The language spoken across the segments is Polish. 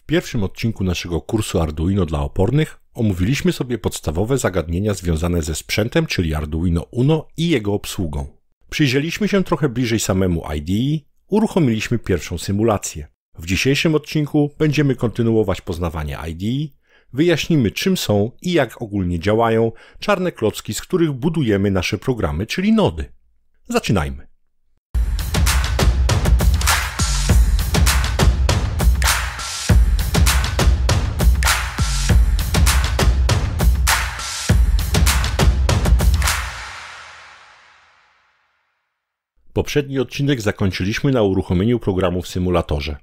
W pierwszym odcinku naszego kursu Arduino dla opornych omówiliśmy sobie podstawowe zagadnienia związane ze sprzętem, czyli Arduino Uno i jego obsługą. Przyjrzeliśmy się trochę bliżej samemu IDE, uruchomiliśmy pierwszą symulację. W dzisiejszym odcinku będziemy kontynuować poznawanie IDE, wyjaśnimy czym są i jak ogólnie działają czarne klocki, z których budujemy nasze programy, czyli nody. Zaczynajmy. Poprzedni odcinek zakończyliśmy na uruchomieniu programu w symulatorze.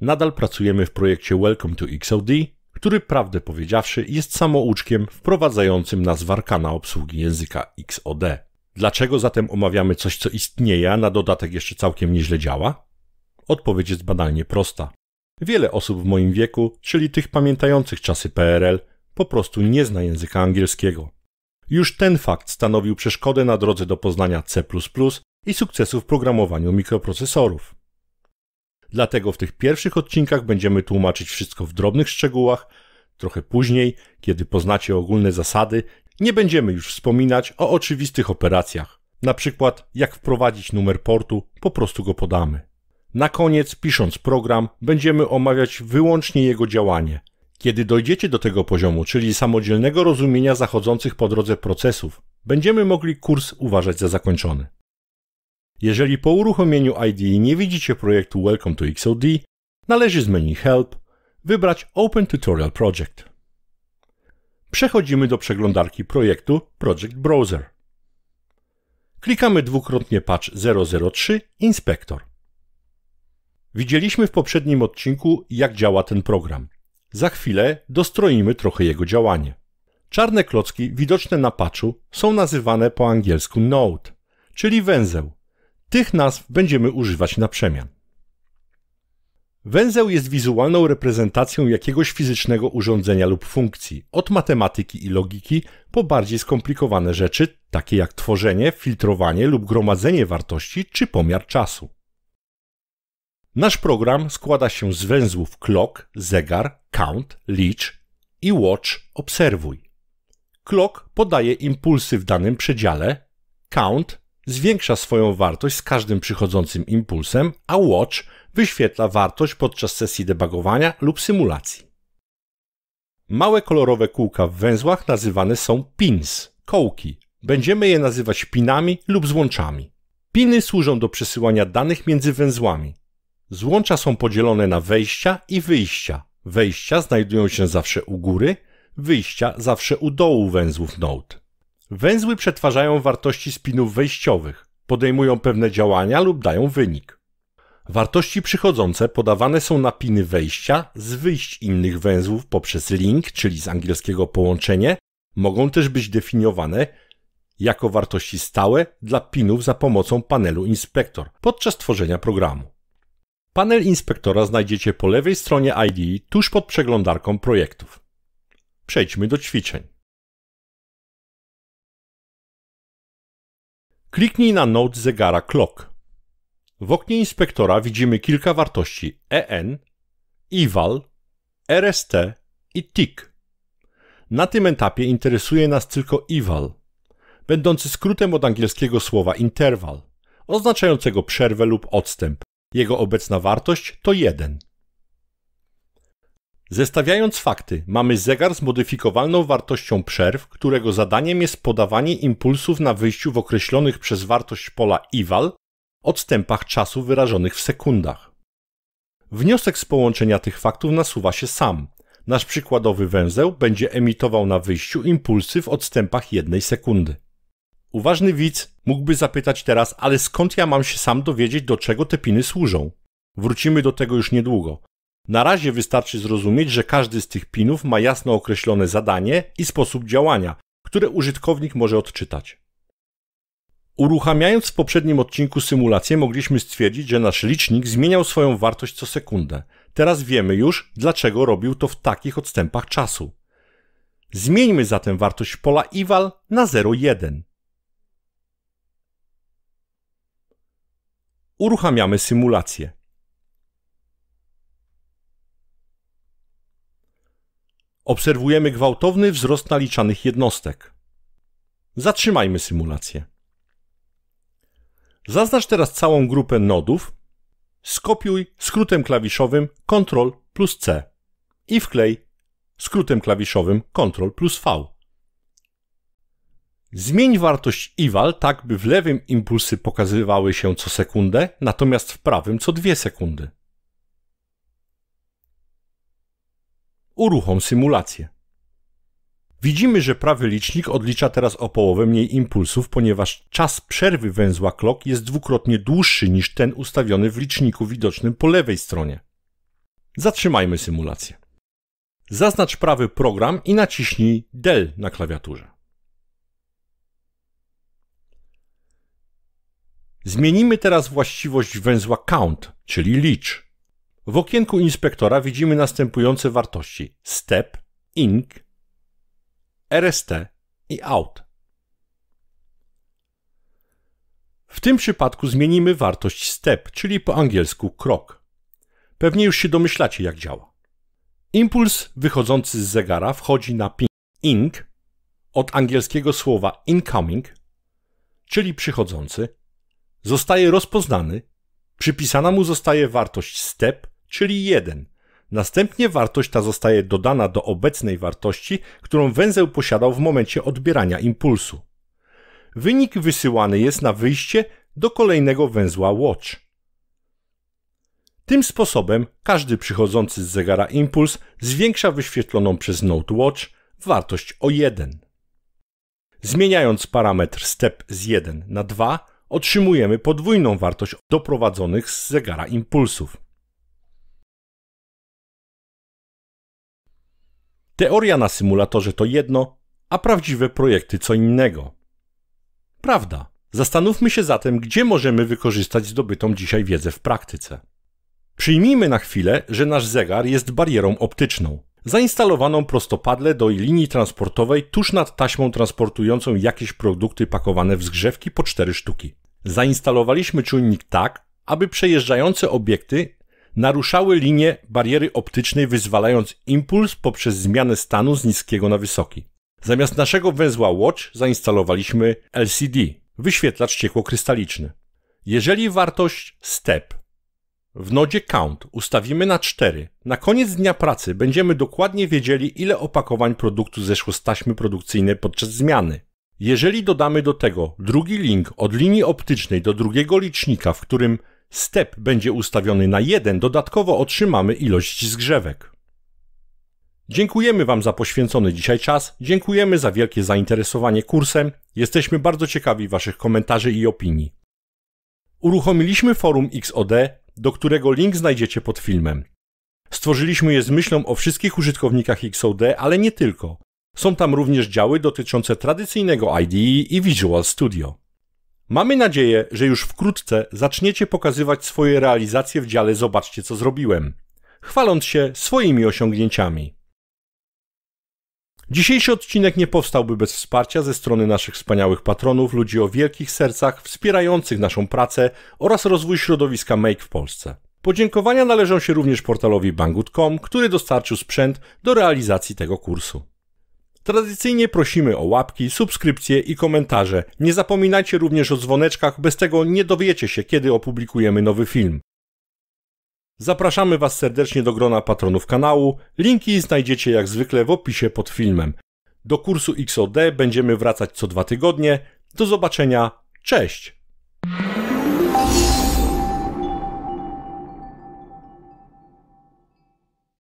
Nadal pracujemy w projekcie Welcome to XOD, który prawdę powiedziawszy jest samouczkiem wprowadzającym nas w arkana obsługi języka XOD. Dlaczego zatem omawiamy coś, co istnieje, a na dodatek jeszcze całkiem nieźle działa? Odpowiedź jest banalnie prosta. Wiele osób w moim wieku, czyli tych pamiętających czasy PRL, po prostu nie zna języka angielskiego. Już ten fakt stanowił przeszkodę na drodze do poznania C i sukcesu w programowaniu mikroprocesorów. Dlatego w tych pierwszych odcinkach będziemy tłumaczyć wszystko w drobnych szczegółach, trochę później, kiedy poznacie ogólne zasady, nie będziemy już wspominać o oczywistych operacjach, na przykład jak wprowadzić numer portu, po prostu go podamy. Na koniec, pisząc program, będziemy omawiać wyłącznie jego działanie. Kiedy dojdziecie do tego poziomu, czyli samodzielnego rozumienia zachodzących po drodze procesów, będziemy mogli kurs uważać za zakończony. Jeżeli po uruchomieniu IDE nie widzicie projektu Welcome to XOD, należy z menu Help wybrać Open Tutorial Project. Przechodzimy do przeglądarki projektu Project Browser. Klikamy dwukrotnie patch 003 Inspector. Widzieliśmy w poprzednim odcinku, jak działa ten program. Za chwilę dostroimy trochę jego działanie. Czarne klocki widoczne na patchu są nazywane po angielsku node, czyli węzeł, tych nazw będziemy używać na przemian. Węzeł jest wizualną reprezentacją jakiegoś fizycznego urządzenia lub funkcji, od matematyki i logiki po bardziej skomplikowane rzeczy, takie jak tworzenie, filtrowanie lub gromadzenie wartości czy pomiar czasu. Nasz program składa się z węzłów clock, zegar, count, liczb i watch, obserwuj. Clock podaje impulsy w danym przedziale, count zwiększa swoją wartość z każdym przychodzącym impulsem, a Watch wyświetla wartość podczas sesji debugowania lub symulacji. Małe kolorowe kółka w węzłach nazywane są pins, kołki. Będziemy je nazywać pinami lub złączami. Piny służą do przesyłania danych między węzłami. Złącza są podzielone na wejścia i wyjścia. Wejścia znajdują się zawsze u góry, wyjścia zawsze u dołu węzłów node. Węzły przetwarzają wartości spinów wejściowych, podejmują pewne działania lub dają wynik. Wartości przychodzące podawane są na piny wejścia z wyjść innych węzłów poprzez link, czyli z angielskiego połączenie, mogą też być definiowane jako wartości stałe dla pinów za pomocą panelu Inspektor podczas tworzenia programu. Panel inspektora znajdziecie po lewej stronie IDE tuż pod przeglądarką projektów. Przejdźmy do ćwiczeń. Kliknij na node zegara clock. W oknie inspektora widzimy kilka wartości EN, eval, RST i tick. Na tym etapie interesuje nas tylko eval, będący skrótem od angielskiego słowa interval, oznaczającego przerwę lub odstęp. Jego obecna wartość to 1. Zestawiając fakty, mamy zegar z modyfikowalną wartością przerw, którego zadaniem jest podawanie impulsów na wyjściu w określonych przez wartość pola eval odstępach czasu wyrażonych w sekundach. Wniosek z połączenia tych faktów nasuwa się sam. Nasz przykładowy węzeł będzie emitował na wyjściu impulsy w odstępach jednej sekundy. Uważny widz mógłby zapytać teraz, ale skąd ja mam się sam dowiedzieć, do czego te piny służą? Wrócimy do tego już niedługo. Na razie wystarczy zrozumieć, że każdy z tych pinów ma jasno określone zadanie i sposób działania, które użytkownik może odczytać. Uruchamiając w poprzednim odcinku symulację, mogliśmy stwierdzić, że nasz licznik zmieniał swoją wartość co sekundę. Teraz wiemy już, dlaczego robił to w takich odstępach czasu. Zmieńmy zatem wartość pola eval na 0,1. Uruchamiamy symulację. Obserwujemy gwałtowny wzrost naliczanych jednostek. Zatrzymajmy symulację. Zaznacz teraz całą grupę nodów, skopiuj skrótem klawiszowym Ctrl plus C i wklej skrótem klawiszowym Ctrl plus V. Zmień wartość eval tak, by w lewym impulsy pokazywały się co sekundę, natomiast w prawym co dwie sekundy. Uruchom symulację. Widzimy, że prawy licznik odlicza teraz o połowę mniej impulsów, ponieważ czas przerwy węzła clock jest dwukrotnie dłuższy niż ten ustawiony w liczniku widocznym po lewej stronie. Zatrzymajmy symulację. Zaznacz prawy program i naciśnij Del na klawiaturze. Zmienimy teraz właściwość węzła count, czyli licz. W okienku inspektora widzimy następujące wartości: step, ink, RST i out. W tym przypadku zmienimy wartość step, czyli po angielsku krok. Pewnie już się domyślacie jak działa. Impuls wychodzący z zegara wchodzi na ping ink od angielskiego słowa incoming, czyli przychodzący, zostaje rozpoznany, przypisana mu zostaje wartość step, czyli 1. Następnie wartość ta zostaje dodana do obecnej wartości, którą węzeł posiadał w momencie odbierania impulsu. Wynik wysyłany jest na wyjście do kolejnego węzła watch. Tym sposobem każdy przychodzący z zegara impuls zwiększa wyświetloną przez Node Watch wartość o 1. Zmieniając parametr step z 1 na 2, otrzymujemy podwójną wartość doprowadzonych z zegara impulsów. Teoria na symulatorze to jedno, a prawdziwe projekty co innego. Prawda. Zastanówmy się zatem, gdzie możemy wykorzystać zdobytą dzisiaj wiedzę w praktyce. Przyjmijmy na chwilę, że nasz zegar jest barierą optyczną, zainstalowaną prostopadle do linii transportowej tuż nad taśmą transportującą jakieś produkty pakowane w zgrzewki po cztery sztuki. Zainstalowaliśmy czujnik tak, aby przejeżdżające obiekty naruszały linię bariery optycznej, wyzwalając impuls poprzez zmianę stanu z niskiego na wysoki. Zamiast naszego węzła Watch zainstalowaliśmy LCD, wyświetlacz ciekłokrystaliczny. Jeżeli wartość step w nodzie count ustawimy na 4, na koniec dnia pracy będziemy dokładnie wiedzieli, ile opakowań produktu zeszło z taśmy produkcyjnej podczas zmiany. Jeżeli dodamy do tego drugi link od linii optycznej do drugiego licznika, w którym step będzie ustawiony na 1, dodatkowo otrzymamy ilość zgrzewek. Dziękujemy Wam za poświęcony dzisiaj czas, dziękujemy za wielkie zainteresowanie kursem, jesteśmy bardzo ciekawi Waszych komentarzy i opinii. Uruchomiliśmy forum XOD, do którego link znajdziecie pod filmem. Stworzyliśmy je z myślą o wszystkich użytkownikach XOD, ale nie tylko. Są tam również działy dotyczące tradycyjnego IDE i Visual Studio. Mamy nadzieję, że już wkrótce zaczniecie pokazywać swoje realizacje w dziale Zobaczcie co zrobiłem, chwaląc się swoimi osiągnięciami. Dzisiejszy odcinek nie powstałby bez wsparcia ze strony naszych wspaniałych patronów, ludzi o wielkich sercach, wspierających naszą pracę oraz rozwój środowiska Make w Polsce. Podziękowania należą się również portalowi Banggood.com, który dostarczył sprzęt do realizacji tego kursu. Tradycyjnie prosimy o łapki, subskrypcje i komentarze. Nie zapominajcie również o dzwoneczkach, bez tego nie dowiecie się, kiedy opublikujemy nowy film. Zapraszamy Was serdecznie do grona patronów kanału. Linki znajdziecie jak zwykle w opisie pod filmem. Do kursu XOD będziemy wracać co dwa tygodnie. Do zobaczenia. Cześć!